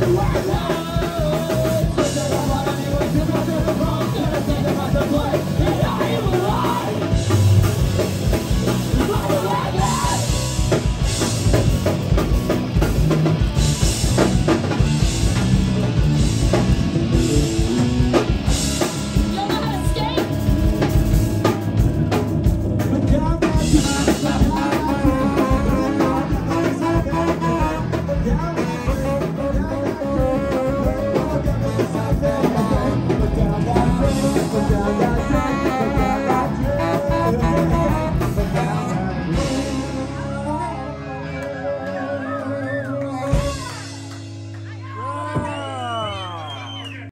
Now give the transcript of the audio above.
Wow.